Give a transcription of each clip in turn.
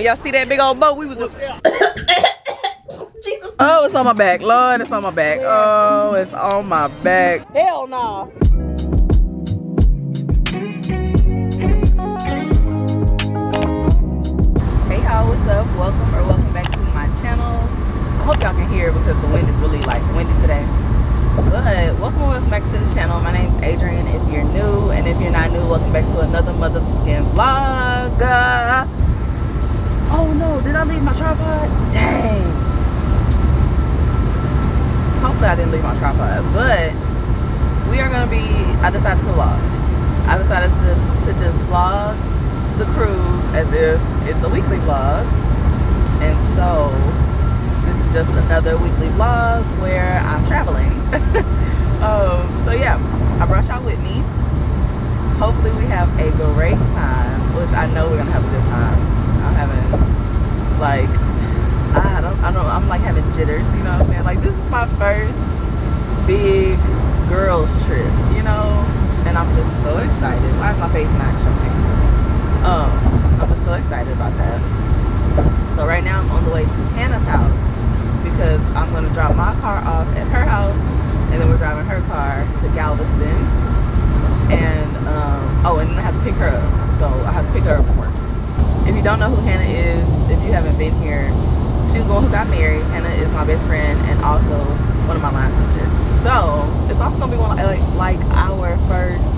Y'all see that big old boat? We was. Jesus. Oh, it's on my back. Lord, it's on my back. Oh, it's on my back. Hell no. Hey y'all, what's up? Welcome or welcome back to my channel. I hope y'all can hear because the wind is really like windy today. But welcome or welcome back to the channel. My name's Adrian if you're new. And if you're not new, welcome back to another motherfucking vlog. Oh no, did I leave my tripod? Dang. Hopefully I didn't leave my tripod. But we are gonna be, I decided to vlog. I decided to, to just vlog the cruise as if it's a weekly vlog. And so this is just another weekly vlog where I'm traveling. um, so yeah, I brought y'all with me. Hopefully we have a great time, which I know we're gonna have a good time. Having like I don't I don't I'm like having jitters, you know what I'm saying? Like this is my first big girls trip, you know? And I'm just so excited. Why is my face not showing? Um, I'm just so excited about that. So right now I'm on the way to Hannah's house because I'm gonna drop my car off at her house and then we're driving her car to Galveston. And um, oh, and I have to pick her up. So I have to pick her up. If you don't know who Hannah is, if you haven't been here, she's the one who got married. Hannah is my best friend and also one of my line sisters. So it's also gonna be one like, like our first,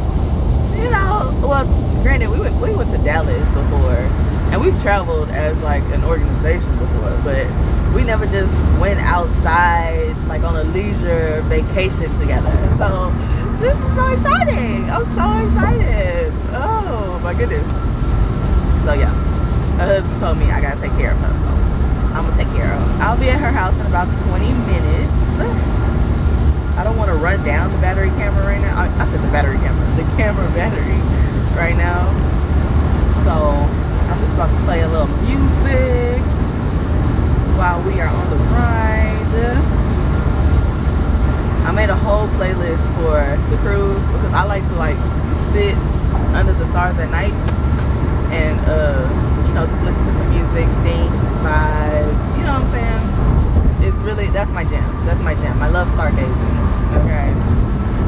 you know. Well, granted, we went we went to Dallas before, and we've traveled as like an organization before, but we never just went outside like on a leisure vacation together. So this is so exciting. I'm so excited. Oh my goodness. So yeah her husband told me I gotta take care of her, so I'm gonna take care of her. I'll be at her house in about 20 minutes. I don't want to run down the battery camera right now. I, I said the battery camera, the camera battery right now. So I'm just about to play a little music while we are on the ride. I made a whole playlist for the cruise because I like to like sit under the stars at night and uh you know, just listen to some music, think, vibe, you know what I'm saying? It's really, that's my jam. That's my jam. I love stargazing, okay?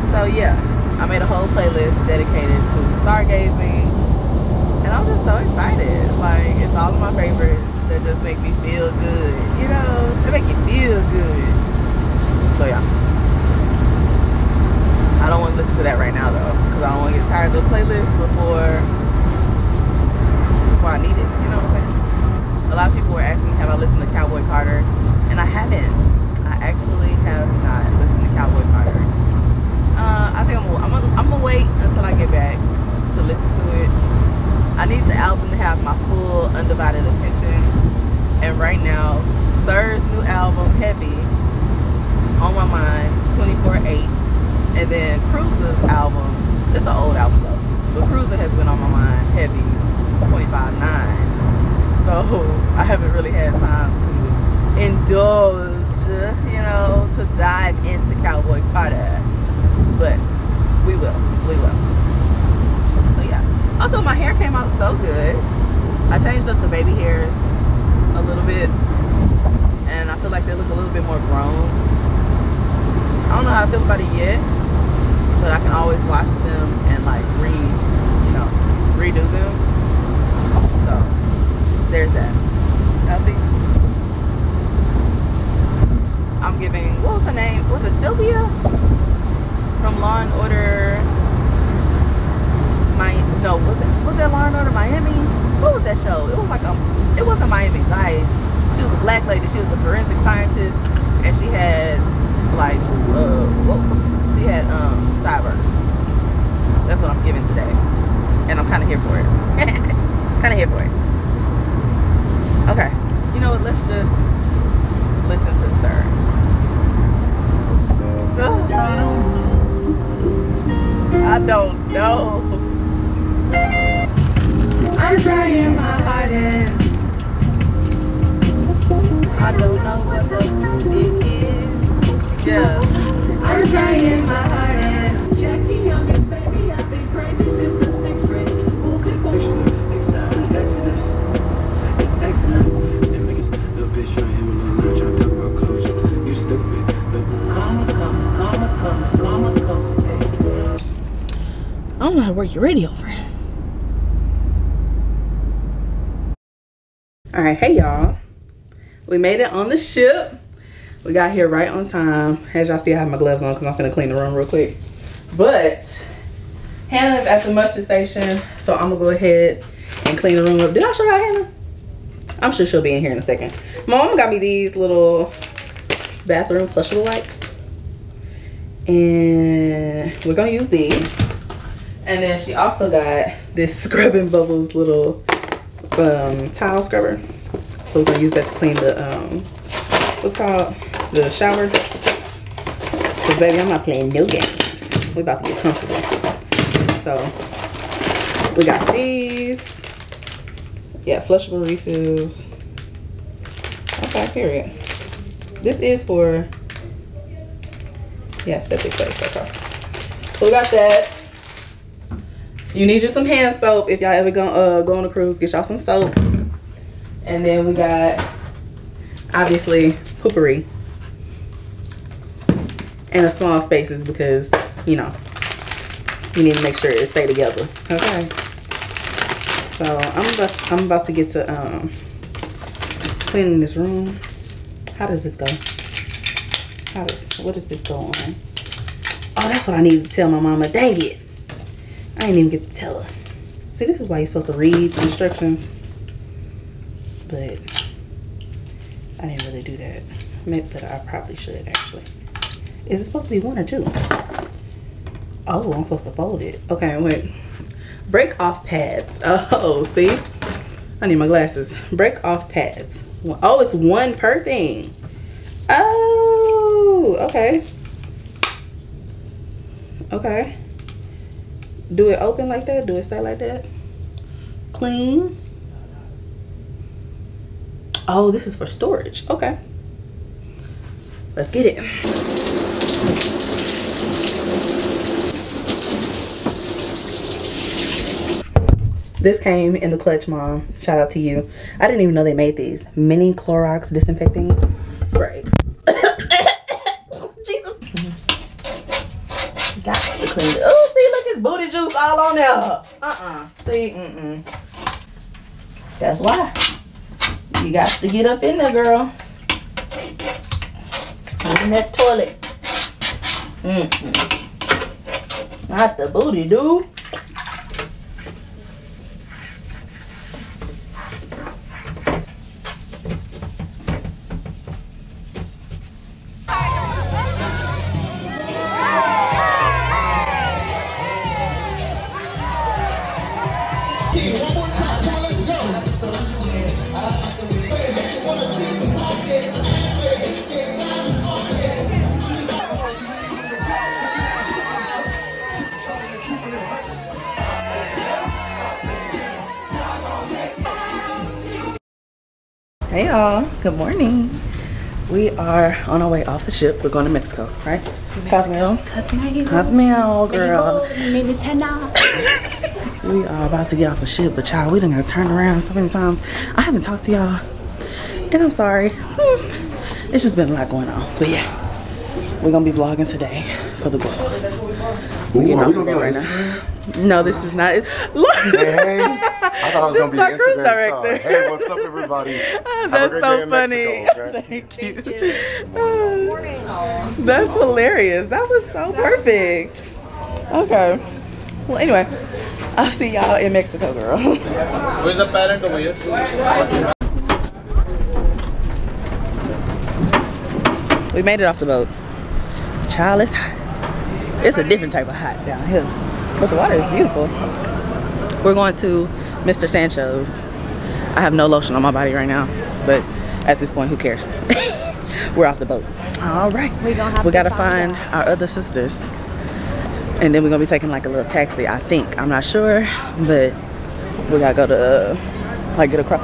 So yeah, I made a whole playlist dedicated to stargazing. And I'm just so excited. Like, it's all of my favorites that just make me feel good, you know? They make you feel good. So yeah. I don't want to listen to that right now though, because I don't want to get tired of the playlist before before I need it. You know what I'm saying? A lot of people were asking me, have I listened to Cowboy Carter? And I haven't. I actually have not listened to Cowboy Carter. Uh, I think I'm gonna, I'm, gonna, I'm gonna wait until I get back to listen to it. I need the album to have my full undivided attention. And right now, Sir's new album, Heavy, on my mind, 24-8. And then Cruiser's album, it's an old album though, but Cruiser has been on my mind, Heavy, 25 9 so I haven't really had time to indulge you know to dive into Cowboy Carter. But we will we will. So yeah. Also my hair came out so good. I changed up the baby hairs a little bit and I feel like they look a little bit more grown. I don't know how I feel about it yet but I can always wash them and like re you know redo them there's that. Elsie. I'm giving, what was her name? Was it Sylvia? From Law and Order, my, no, was it, was that Law and Order Miami? What was that show? It was like a, it wasn't Miami Vice. She was a black lady. She was a forensic scientist. And she had, like, uh, whoa, she had um, sideburns. That's what I'm giving today. And I'm kind of here for it. kind of here for it. Okay. You know what? Let's just listen to Sir. I don't know. I'm trying my hardest. Work your radio, friend. All right, hey y'all. We made it on the ship. We got here right on time. As y'all see, I have my gloves on because I'm gonna clean the room real quick. But Hannah's at the muster station, so I'm gonna go ahead and clean the room up. Did I show y'all Hannah? I'm sure she'll be in here in a second. Mom got me these little bathroom flushable wipes. And we're gonna use these. And then she also got this scrubbing bubbles little um, tile scrubber. So we're gonna use that to clean the um, what's called the shower. Cause baby, I'm not playing no games. We about to get comfortable. So we got these. Yeah, flushable refills. Okay, period. This is for yeah, septic safe. Okay. So we got that. You need just some hand soap if y'all ever go, uh, go on a cruise. Get y'all some soap. And then we got, obviously, Poo-Pourri. And the small spaces because, you know, you need to make sure it stay together. Okay. So I'm about, I'm about to get to um, cleaning this room. How does this go? How does, what does this go on? Oh, that's what I need to tell my mama. Dang it. I didn't even get to tell her. See, this is why you're supposed to read the instructions. But I didn't really do that. But I probably should actually. Is it supposed to be one or two? Oh, I'm supposed to fold it. Okay, wait. Break off pads. Oh, see? I need my glasses. Break off pads. Oh, it's one per thing. Oh, okay. Okay. Do it open like that? Do it stay like that? Clean. Oh, this is for storage. Okay. Let's get it. This came in the clutch, Mom. Shout out to you. I didn't even know they made these. Mini Clorox disinfecting spray. Jesus. Got to clean it. Oh, see, look, all on there. Uh-uh. See, mm-mm. That's why. You got to get up in there, girl. In that toilet. Mm-mm. Not the booty, dude. Good morning. We are on our way off the ship. We're going to Mexico, right? Cosmo. Cosmo. Cosmo, girl. My name is Hannah. We are about to get off the ship, but y'all, we done got turned around so many times. I haven't talked to y'all, and I'm sorry. Hmm. It's just been a lot going on. But yeah, we're gonna be vlogging today for the girls. Ooh, getting are we gonna be boat on right Instagram? No, this is not. Look. Hey, I thought I was gonna be is our Instagram director. star. Hey, what's up, everybody? Oh, Have a that's great so day in funny. Mexico, okay? Thank you. Morning. That's hilarious. That was so perfect. Okay. Well, anyway, I'll see y'all in Mexico, girl. Who is the parent over here? we made it off the boat. Child, it's hot. It's a different type of hot down here. But the water is beautiful. We're going to Mr. Sancho's. I have no lotion on my body right now, but at this point, who cares? We're off the boat. All right. We gonna have we to gotta find find our other sisters. And then we're gonna be taking like a little taxi, I think. I'm not sure, but we gotta go to uh, like get across.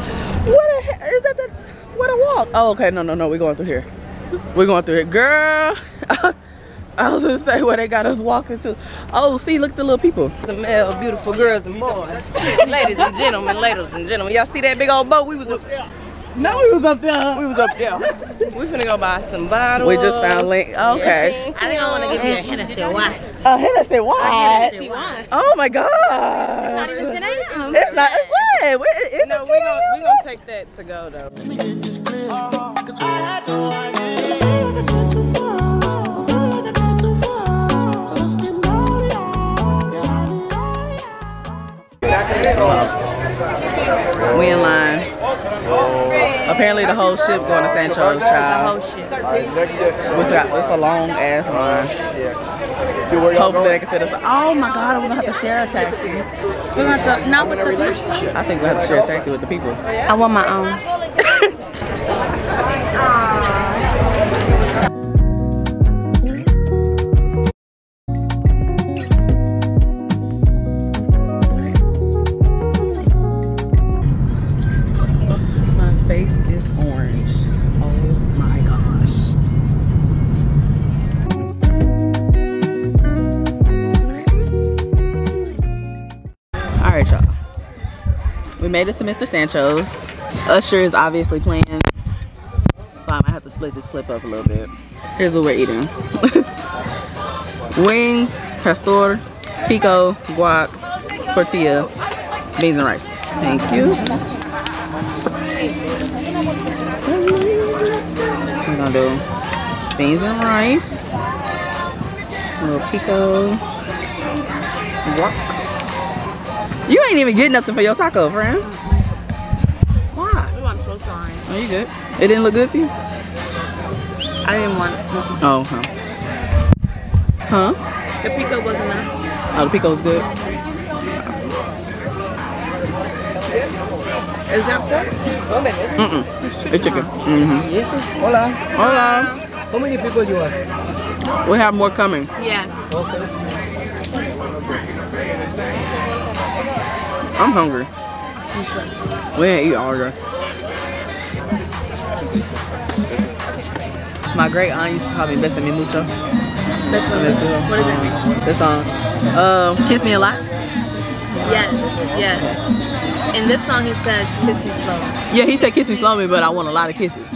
What a, is that? The, what a walk! Oh, okay. No, no, no. We're going through here. We're going through it, girl. I was gonna say where they got us walking to. Oh, see, look at the little people. Some male, beautiful girls and boys. ladies and gentlemen, ladies and gentlemen. Y'all see that big old boat? We was up there. No, we was up there. We was up there. we finna go buy some bottles. We just found link. Okay. I think I want to give you a Hennessy. Why? A Hennessy wine. Hennessy wine. Oh my god. Not even 10 a.m. It's not. What? It's You know, a we're gonna, we gonna take that to go though. We in line. Apparently the whole ship going to Sancho's child. Shit. It's, got, it's a long ass line. Hopefully they can fit us. Oh my god, we're gonna have to share a taxi. We're gonna have to, not with the people. I think we have to share a taxi with the people. I want my own. We made it to Mr. Sancho's. Usher is obviously playing, so I might have to split this clip up a little bit. Here's what we're eating: wings, pastor, pico, guac, tortilla, beans and rice. Thank you. We're gonna do beans and rice, a little pico, guac. You ain't even getting nothing for your taco, friend. Why? Oh, I'm so sorry. Are you good? It didn't look good to you? I didn't want it. Oh, huh. Huh? the pico wasn't enough. Oh, the pico was good. Is that pork? Mm-mm. It's chicken. Mm-hmm. Hola. Hola. How many people you are? We have more coming. Yes. I'm hungry. We ain't eat all day. My great aunt used to call me Besame me mucho. That's what, what does that mean? This song. Um, Kiss me a lot. Yes, yes. In this song, he says, "Kiss me slow." Yeah, he said kiss me slowly, but I want a lot of kisses.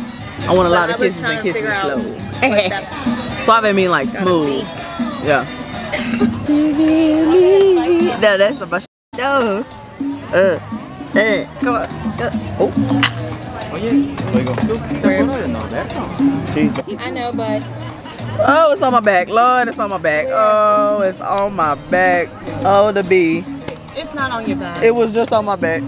I want a lot But of I was kisses and kiss me slow. that Suave mean like smooth. Yeah. no, that's a bunch of no. Uh, uh, come on. Uh, oh. I know, but Oh, it's on my back. Lord, it's on my back. Oh, it's on my back. Oh, the bee. it's not on your back. It was just on my back.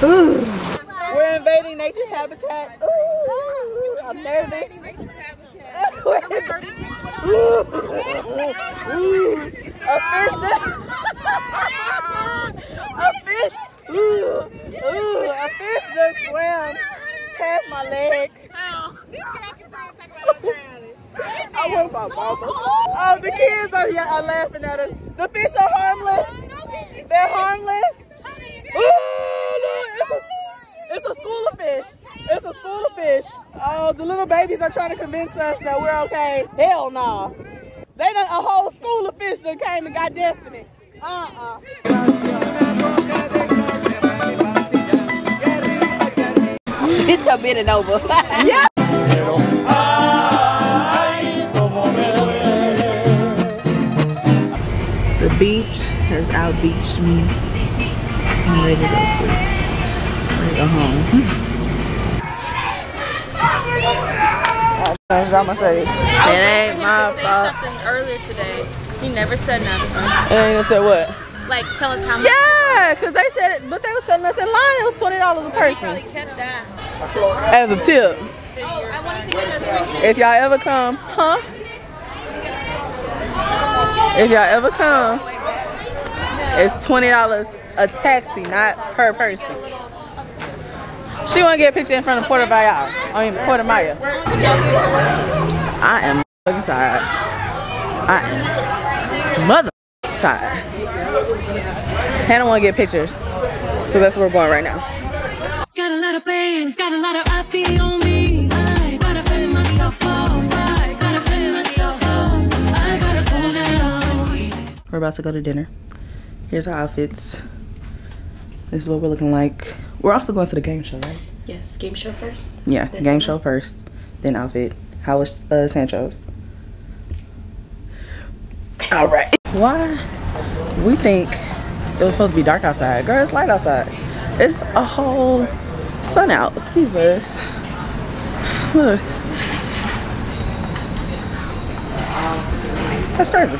We're invading nature's habitat. Ooh, I'm nervous. Ooh, a fish. a fish. Ooh, ooh, a fish just swam past my leg. I went my mama. Oh, the kids are here are laughing at us. The fish are harmless. They're harmless. Ooh, look, it's a, it's a school of fish. It's a school of fish. Oh, the little babies are trying to convince us that we're okay. Hell no. They done a whole school of fish that came and got destiny. Uh-uh. It's a bending over. yeah. The beach has out beached me. I'm ready to go sleep. I'm ready to go home. Drama shade. It ain't my say fault. something earlier today. He never said nothing. It ain't gonna say what? Like, tell us how much. Yeah, cause they said it, but they was telling us in line it was twenty dollars a He probably person kept that. as a tip. Oh, I wanted to get a If y'all ever come, huh? If y'all ever come, it's twenty dollars a taxi, not per person. She wanna get a picture in front of Puerto Vallarta. I mean Puerto Maya. I am fucking tired. I am mother tired. Hannah wanna get pictures. So that's where we're going right now. Got a lot of plans, got a lot of I feel on me. I gotta fend myself off. I gotta fend myself off. I gotta pull that off. We're about to go to dinner. Here's our outfits. This is what we're looking like. We're also going to the game show, right? Yes, game show first. Yeah, game show first, then outfit. How was uh, Sancho's? All right. Why? We think it was supposed to be dark outside. Girl, it's light outside. It's a whole sun out. Excuse us. Look. That's crazy.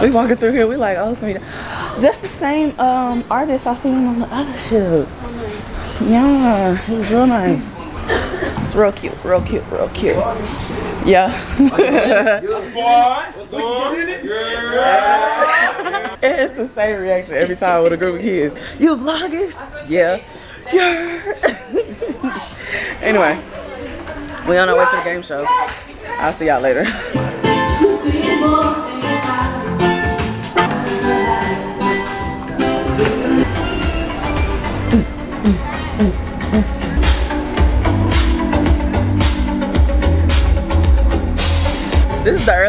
We walking through here. We like, oh, it's me. That's the same um, artist I seen on the other shoot. Yeah, it was real nice. It's real cute, real cute, real cute. Yeah. it's the same reaction every time with a group of kids. You vlogging? Yeah. Yeah. anyway, we on our way to the game show. I'll see y'all later.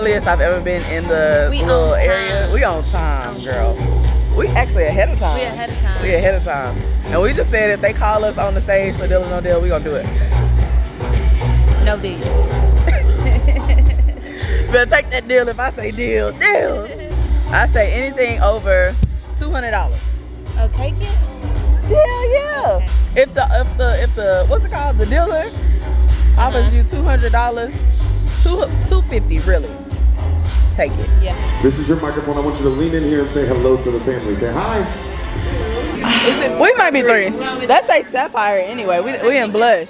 Earliest I've ever been in the We little on area. We on time, girl. We actually ahead of time. We ahead of time. We ahead of time. And we just said if they call us on the stage for Deal or No Deal, we gonna do it. No deal. Better take that deal if I say deal. Deal. I say anything over two hundred dollars. Oh, take it? Hell yeah. Okay. If the if the if the what's it called? The dealer offers Uh-huh. you two hundred dollars, two two fifty really. Take it. Yeah. This is your microphone. I want you to lean in here and say hello to the family. Say hi. We might be three. Let's say sapphire anyway. We we in blush.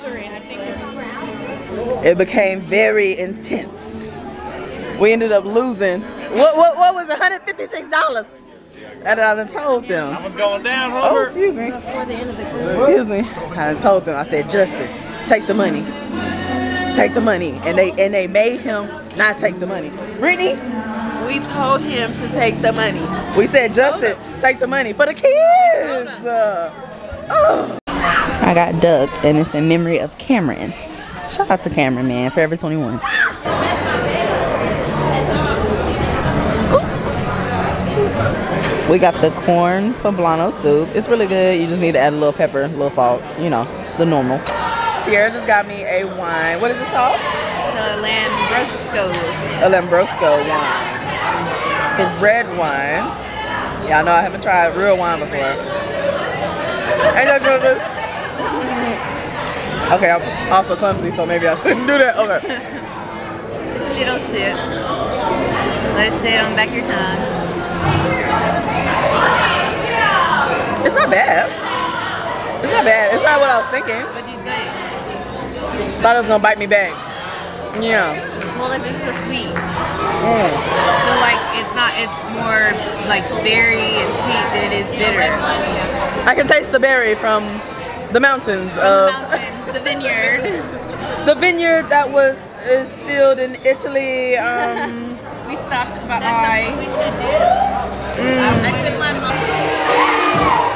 It became very intense. We ended up losing. What what what was one hundred fifty six dollars? That I done told them. I was going down, Oh, Robert? excuse me. Before the end of the group. Excuse me. I done told them. I said, Justin, take the money. Take the money. And they and they made him not take the money. Brittany, We told him to take the money. we said, Justin, take the money for the kids. Uh, oh. I got ducked, and it's in memory of Cameron. Shout out to Cameron, man, Forever 21. We got the corn poblano soup. It's really good. You just need to add a little pepper, a little salt, you know, the normal. Tierra just got me a wine. What is this called? The Lambrusco. A Lambrusco wine. It's a red wine. Y'all know I haven't tried real wine before. Ain't that Joseph? okay, I'm also clumsy, so maybe I shouldn't do that. Okay. Just a little sip. Let it sit on the back of your tongue. It's not bad. It's not bad. It's not what I was thinking. What do you think? Thought it was gonna bite me back. Yeah. Well, this is so sweet. Mm. So like, it's not. It's more like berry and sweet than it is bitter. I can taste the berry from the mountains of Mountains, the vineyard. the vineyard that was instilled in Italy. Um, We stopped by. That's what we should do. I took my mom.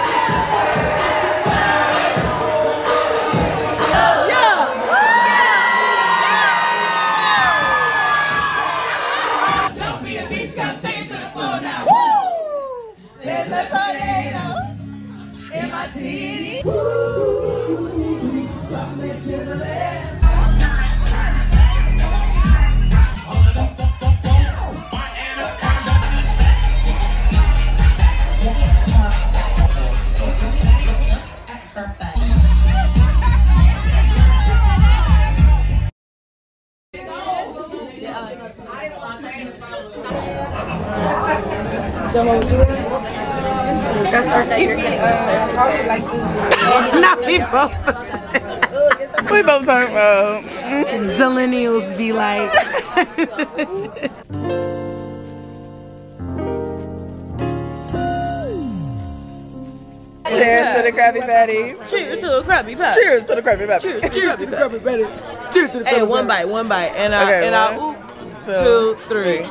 We both talking about. Zillennials be like. Cheers to the Krabby Patties. Cheers to the Krabby Patty. Cheers to the Krabby Patties. Cheers, cheers to the Krabby Patty. Cheers to the Hey, one bite, one bite, and I Okay, and I one, oop, two, two, three.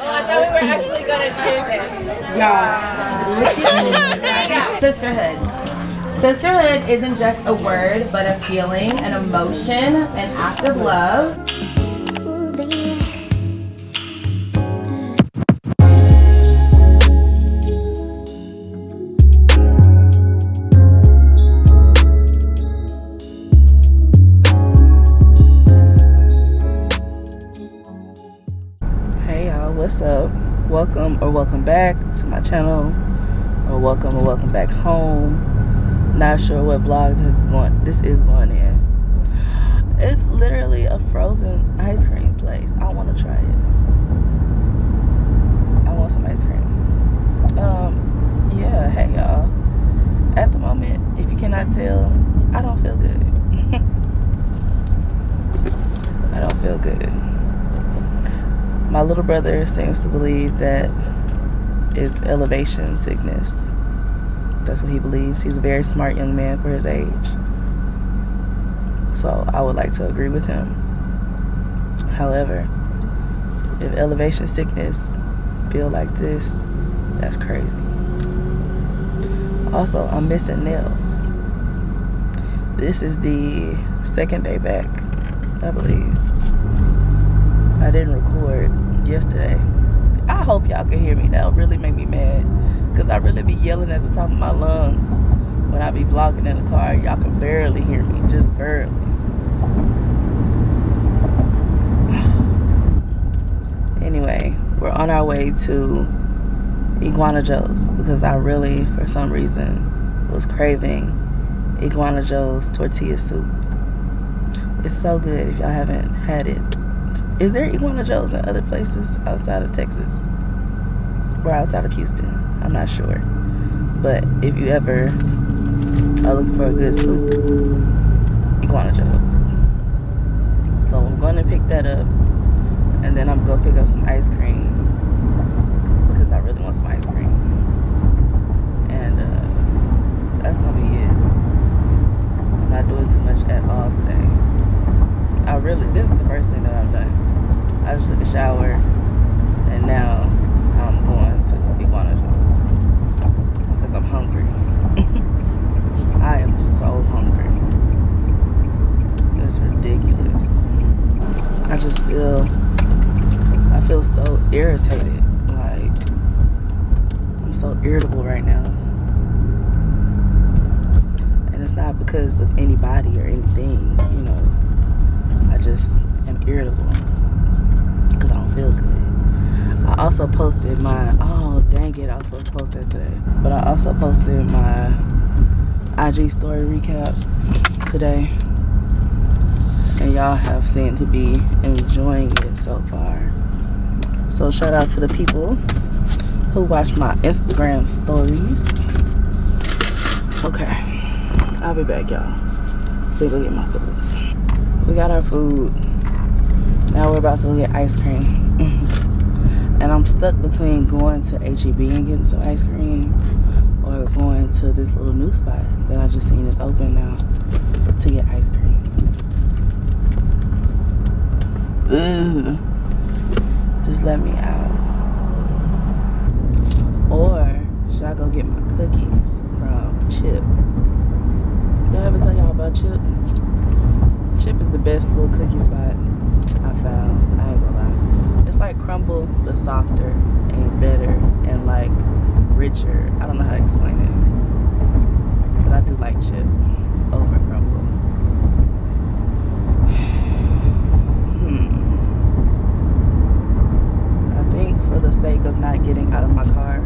Sisterhood. Sisterhood isn't just a word, but a feeling, an emotion, an act of love. Hey y'all, what's up? Welcome or welcome back to my channel, or welcome or welcome back home not sure what vlog this is going this is going in. It's literally a frozen ice cream place. I want to try it. I want some ice cream. Um, yeah, hey y'all. At the moment, if you cannot tell, I don't feel good. I don't feel good. My little brother seems to believe that it's elevation sickness. That's what he believes. He's a very smart young man for his age. So I would like to agree with him. However, if elevation sickness feel like this, that's crazy. Also, I'm missing nails. This is the second day back, I believe. I didn't record yesterday. I hope y'all can hear me. That'll really make me mad. Because I really be yelling at the top of my lungs when I be vlogging in the car. Y'all can barely hear me. Just barely. anyway, we're on our way to Iguana Joe's because I really, for some reason, was craving Iguana Joe's tortilla soup. It's so good if y'all haven't had it. Is there Iguana Joe's in other places outside of Texas? Or outside of Houston? I'm not sure. But if you ever are looking for a good soup, Iguana Joe's. So I'm going to pick that up. And then I'm going to pick up some ice cream. Because I really want some ice cream. And uh, that's going to be it. I'm not doing too much at all today. I really, this is the first thing that I've done. I just took a shower, and now I'm going to Iguana Joe's because I'm hungry. I am so hungry. It's ridiculous. I just feel, I feel so irritated. Like, I'm so irritable right now. And it's not because of anybody or anything, you know. I just am irritable because I don't feel good. I also posted my, oh dang it, I was supposed to post that today. But I also posted my IG story recap today. And y'all have seemed to be enjoying it so far. So shout out to the people who watch my Instagram stories. Okay, I'll be back, y'all. Me go get my food. We got our food. Now we're about to go get ice cream. and I'm stuck between going to HEB and getting some ice cream or going to this little new spot that I just seen is open now to get ice cream. Ugh. Just let me out. Or should I go get my cookies from Chip? Did I ever tell y'all about Chip? Chip is the best little cookie spot I found. I ain't gonna lie. It's like Crumbl, but softer and better and like richer. I don't know how to explain it. But I do like chip over Crumbl. Hmm. I think for the sake of not getting out of my car,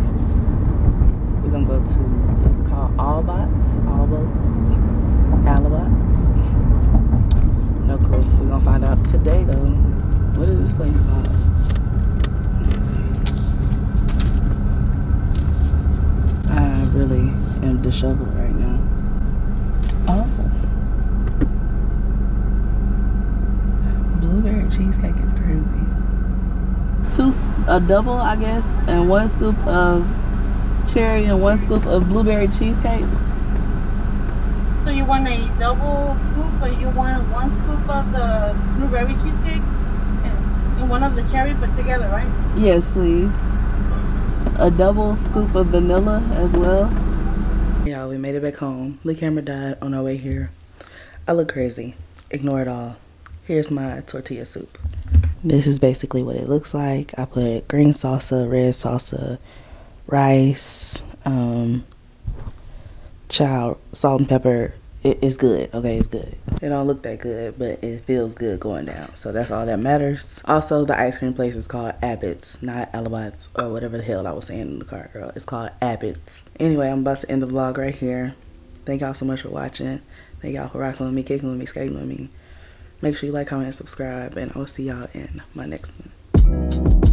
we're gonna go to, is it called Allbots? Allbots? Alabots? No clue. We're gonna find out today though. What is this place called? I really am disheveled right now. Oh. Blueberry cheesecake is crazy. Two, a double, I guess, and one scoop of cherry and one scoop of blueberry cheesecake. So you want a double scoop, or you want one scoop of the blueberry cheesecake and, and one of the cherry put together, right? Yes, please. A double scoop of vanilla as well. Yeah, we made it back home. The camera died on our way here. I look crazy. Ignore it all. Here's my tortilla soup. This is basically what it looks like. I put green salsa, red salsa, rice, um, salt and pepper. It is good. Okay, it's good. It don't look that good, but it feels good going down. So that's all that matters. Also, the ice cream place is called Abbott's, not Alabat's or whatever the hell I was saying in the car, girl. It's called Abbott's. Anyway, I'm about to end the vlog right here. Thank y'all so much for watching. Thank y'all for rocking with me, kicking with me, skating with me. Make sure you like, comment, and subscribe, and I will see y'all in my next one.